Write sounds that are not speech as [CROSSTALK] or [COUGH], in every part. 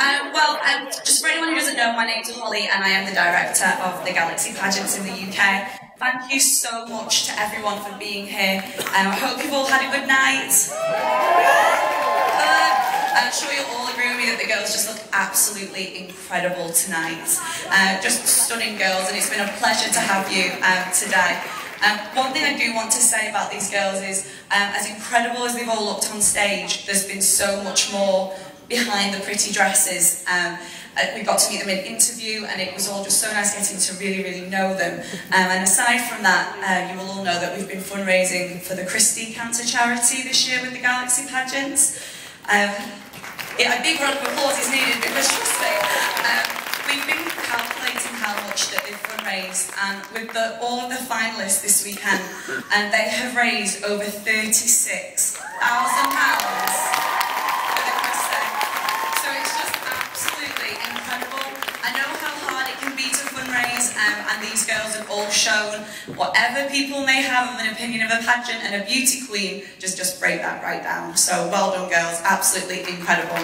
Um, well, um, just for anyone who doesn't know, my name's Holly and I am the director of the Galaxy Pageants in the UK. Thank you so much to everyone for being here. Um, I hope you've all had a good night. Uh, I'm sure you'll all agree with me that the girls just look absolutely incredible tonight. Uh, just stunning girls, and it's been a pleasure to have you um, today. Um, one thing I do want to say about these girls is, um, as incredible as they've all looked on stage, there's been so much more behind the pretty dresses. Um, uh, we got to meet them in interview and it was all just so nice getting to really, really know them. Um, and aside from that, uh, you will all know that we've been fundraising for the Christie Cancer Charity this year with the Galaxy Pageants. Um, yeah, a big round of applause is needed because trust me, um, we've been calculating how much that they've fundraised and with the, all of the finalists this weekend and they have raised over £36,000 shown whatever people may have of an opinion of a pageant and a beauty queen, just, just break that right down. So well done girls, absolutely incredible.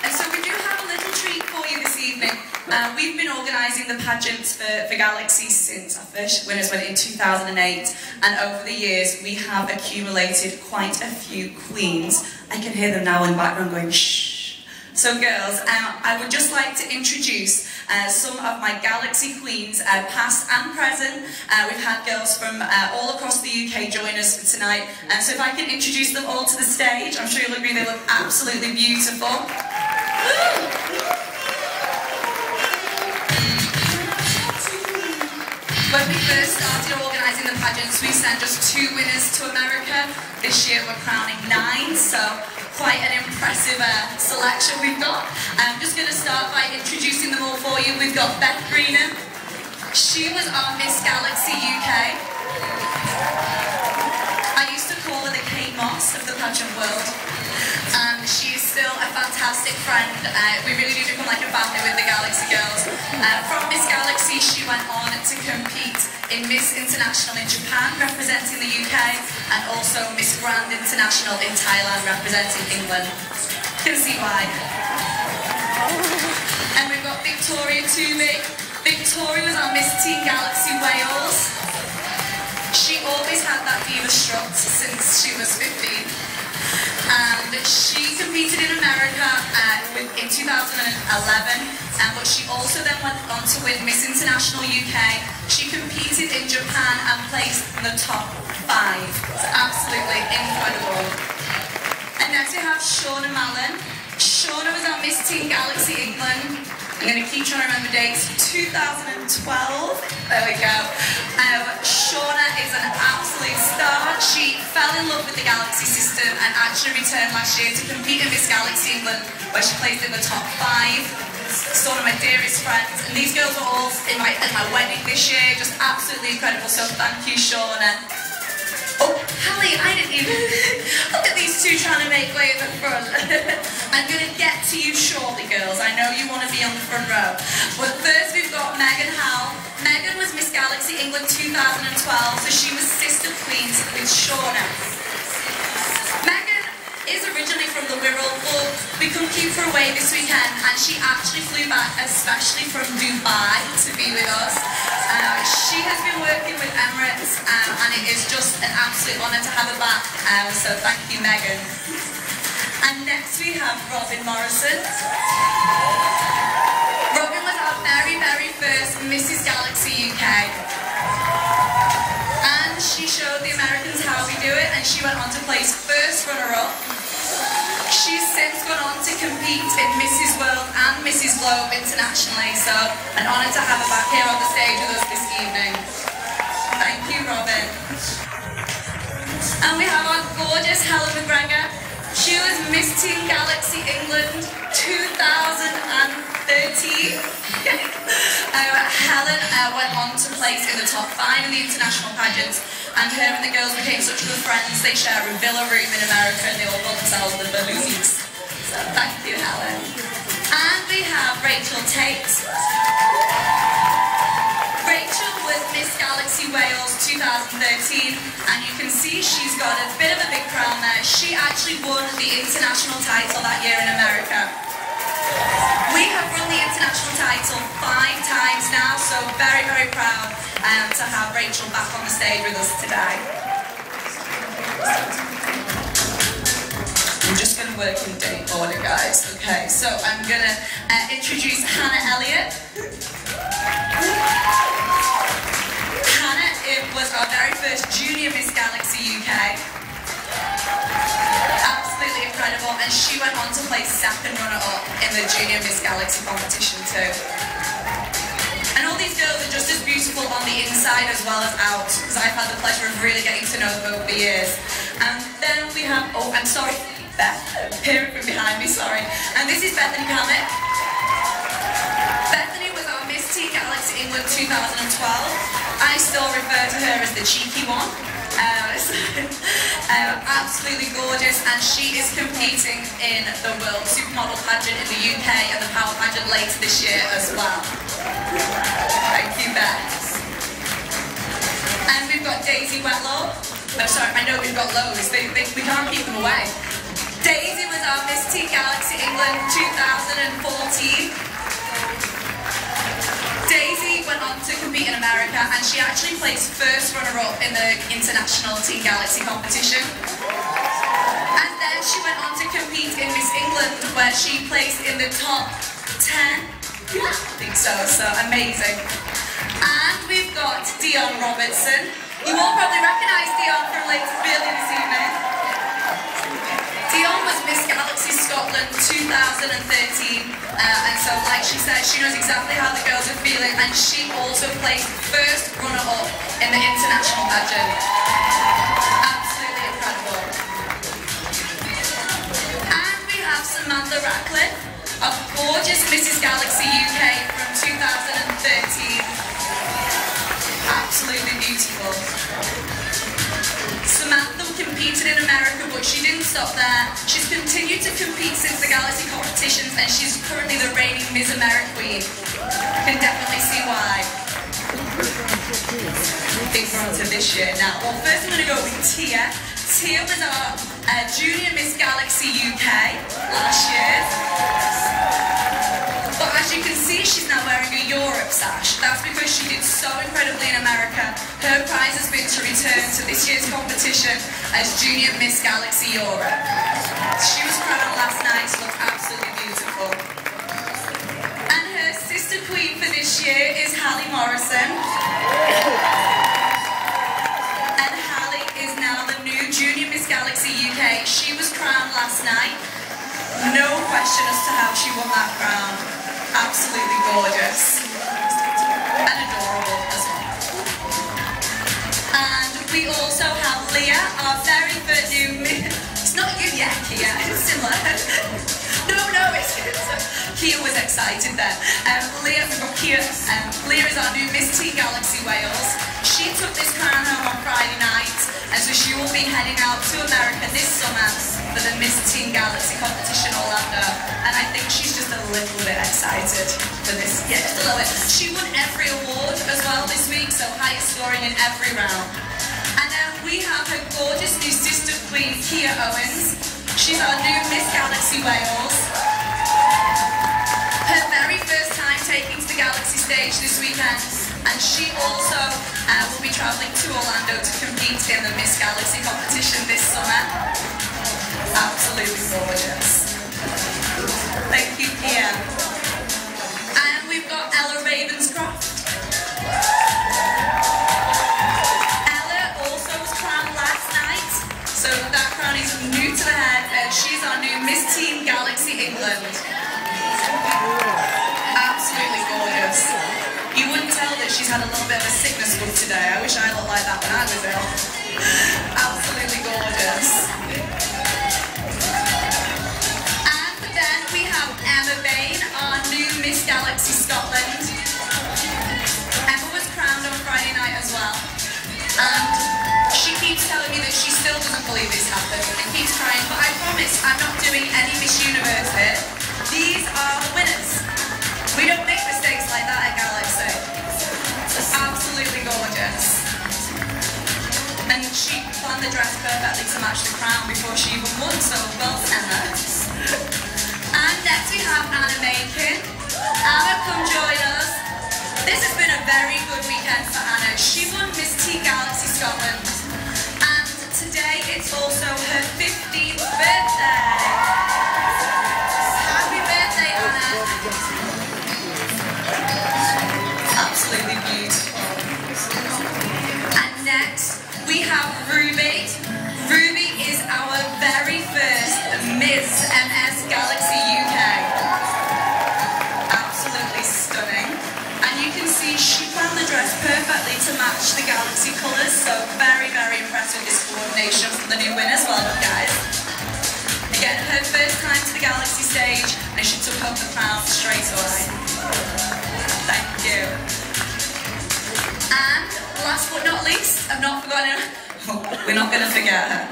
And so we do have a little treat for you this evening. Uh, we've been organising the pageants for, for Galaxy since our first winners went in 2008 and over the years we have accumulated quite a few queens. I can hear them now in the background going shh. So girls, um, I would just like to introduce uh, some of my Galaxy Queens, uh, past and present. Uh, we've had girls from uh, all across the UK join us for tonight. Uh, so if I can introduce them all to the stage, I'm sure you'll agree they look absolutely beautiful. When we first started organising the pageants, we sent just two winners to America. This year we're crowning nine, so quite an impressive uh, selection we've got. I'm just going to start by introducing them all for you. We've got Beth Greenham. She was our Miss Galaxy UK. I used to call her the Kate Moss of the pageant world. And she is still a fantastic friend. Uh, we really do become like a family with the Galaxy girls. Uh, from Miss Galaxy, she went on to compete in Miss International in Japan, representing the UK, and also Miss Grand International in Thailand, representing England. [LAUGHS] You can see why. And we've got Victoria Toomey. Victoria was our Miss Teen Galaxy Wales. She always had that diva strut since she was 15 and she competed in America uh, in 2011, um, but she also then went on to win Miss International UK. She competed in Japan and placed in the top five. It's absolutely incredible. And next we have Shauna Mallon. Shauna was our Miss Teen Galaxy England I'm going to keep trying to remember dates. 2012. There we go. Um, Shauna is an absolute star. She fell in love with the Galaxy system and actually returned last year to compete in Miss Galaxy England, where she placed in the top five. Sort of my dearest friends. And these girls were all in my, in my wedding this year. Just absolutely incredible. So thank you, Shauna. Oh, Hallie, I didn't even... [LAUGHS] Look at these two trying to make way in the front. [LAUGHS] I'm going to get to you shortly, girls. I know you want to be on the front row. But first we've got Megan Howell. Megan was Miss Galaxy England 2012, so she was sister queens with Shauna. Is originally from the Wirral, but we couldn't keep her away this weekend, and she actually flew back especially from Dubai to be with us. Uh, she has been working with Emirates um, and it is just an absolute honour to have her back. Um, so thank you, Megan. And next we have Robin Morrison. Robin was our very, very first Mrs. Galaxy UK. And she showed the Americans how we do it and she went on to place first runner-up She's since gone on to compete in Mrs. World and Mrs. Globe internationally, so an honour to have her back here on the stage with us this evening. Thank you, Robin. And we have our gorgeous Helen McGregor. She was Miss Teen Galaxy England 2013. [LAUGHS] uh, Helen uh, went on to place in the top five in the international pageants and her and the girls became such good friends. They share a villa room in America and they all call themselves the Balloonies. So thank you, Helen. And we have Rachel Tate. Rachel was Miss Galaxy Wales 2013 and you can see she's got a bit of a big crown there. She actually won the international title that year in America. We have won the international title five times now, so very, very um, to have Rachel back on the stage with us today. I'm just going to work in date order, guys. Okay, so I'm going to uh, introduce Hannah Elliott. Hannah it was our very first Junior Miss Galaxy UK absolutely incredible, and she went on to place second runner-up in the Junior Miss Galaxy competition too. And all these girls are just as beautiful on the inside as well as out, because I've had the pleasure of really getting to know them over the years. And then we have, oh, I'm sorry, Beth, peering from behind me, sorry. And this is Bethany Cammett. Bethany was our Miss Teen Galaxy England 2012. I still refer to her as the cheeky one. Uh, [LAUGHS] um, absolutely gorgeous, and she is competing in the World Supermodel Pageant in the UK and the Power Pageant later this year as well. Thank you, Beth. And we've got Daisy Wetlaw. I'm sorry, I know we've got loads. They, they, we can't keep them away. Daisy was our Miss Teen Galaxy England 2014. To compete in America and she actually placed first runner-up in the International Teen Galaxy competition. And then she went on to compete in Miss England where she placed in the top 10. Yeah, I think so, so amazing. And we've got Dion Robertson. You all probably recognise Dion from Late Feeling this evening. Dion was Miss Galaxy Scotland 2013 uh, and so, like she said, she knows exactly how the girls are feeling, and she also placed first runner-up in the international pageant. Absolutely incredible. And we have Samantha Ratcliffe, a gorgeous Mrs. Galaxy UK from 2013. Absolutely beautiful. Samantha competed in America, but she didn't stop there. She's continued to compete since the Galaxy competitions, and she's currently the reigning Miss America Queen. You can definitely see why. Big run to this year now. Well, first I'm going to go with Tia. Tia was our uh, Junior Miss Galaxy UK last year. But as you can see, she's now wearing a Europe sash. That's because she did so incredibly in America. Her prize has been to return to this year's competition as Junior Miss Galaxy Europe. She was crowned last night, looked absolutely beautiful. And her sister queen for this year is Hallie Morrison. And Hallie is now the new Junior Miss Galaxy UK. She was crowned last night. No question as to how she won that crown absolutely gorgeous and adorable as well. And we also have Leah, our very first new, it's not you yet, Kia, it's similar. [LAUGHS] no, no, it's, Kia was excited then. Um, Leah, got Kia, um, Leah is our new Miss Teen Galaxy Wales. She took this crown home on Friday night, and so she will be heading out to America this summer for the Miss Teen Galaxy competition Orlando. And I think she's just a little bit excited for this. Yeah, just a little bit. She won every award as well this week, so highest scoring in every round. And then we have her gorgeous new sister queen, Kia Owens. She's our new Miss Galaxy Wales. Her very first time taking to the Galaxy stage this weekend. And she also uh, will be travelling to Orlando to compete in the Miss Galaxy competition this absolutely gorgeous. Thank you, Kia. And we've got Ella Ravenscroft. Ella also was crowned last night, so that crown is new to the head, and she's our new Miss Teen Galaxy England. Absolutely gorgeous. You wouldn't tell that she's had a little bit of a sickness book today. I wish I looked like that when I was ill. Believe this happened and keeps crying, but I promise I'm not doing any Miss Universe here. These are the winners. We don't make mistakes like that at Galaxy. It's absolutely gorgeous. And she planned the dress perfectly to match the crown before she even won, so well done Emma. And next we have Anna Macon. Anna, come join us. This has been a very good weekend but not least, I've not forgotten, her. [LAUGHS] Oh, we're not going to forget her.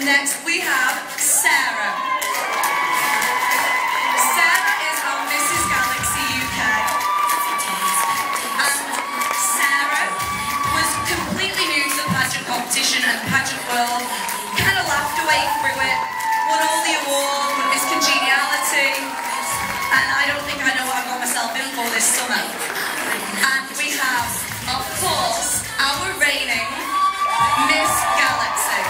Next we have Sarah. Sarah is our Mrs. Galaxy UK. And Sarah was completely new to the pageant competition and pageant world, kind of laughed away through it, won all the awards, Miss Congeniality, and I don't think I know what I've got myself in for this summer. And we have, reigning Miss Galaxy.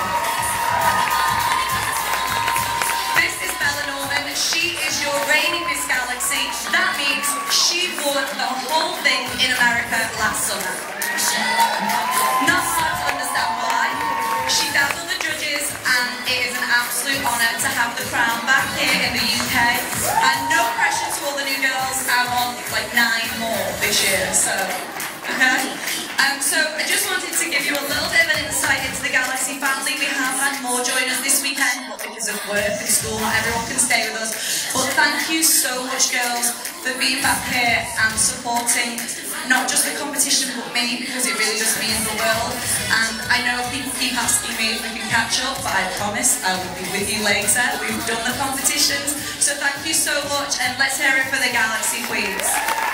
This is Bella Norman. She is your reigning Miss Galaxy. That means she won the whole thing in America last summer. Not hard to understand why. She dazzled the judges and it is an absolute honour to have the crown back here in the UK. And no pressure to all the new girls. I want like nine more this year, so. Um, so I just wanted to give you a little bit of an insight into the Galaxy family. We have had more join us this weekend, because of work and school, not everyone can stay with us. But thank you so much, girls, for being back here and supporting not just the competition, but me, because it really does mean the world. And I know people keep asking me if we can catch up, but I promise I will be with you later. We've done the competitions, so thank you so much, and let's hear it for the Galaxy Queens.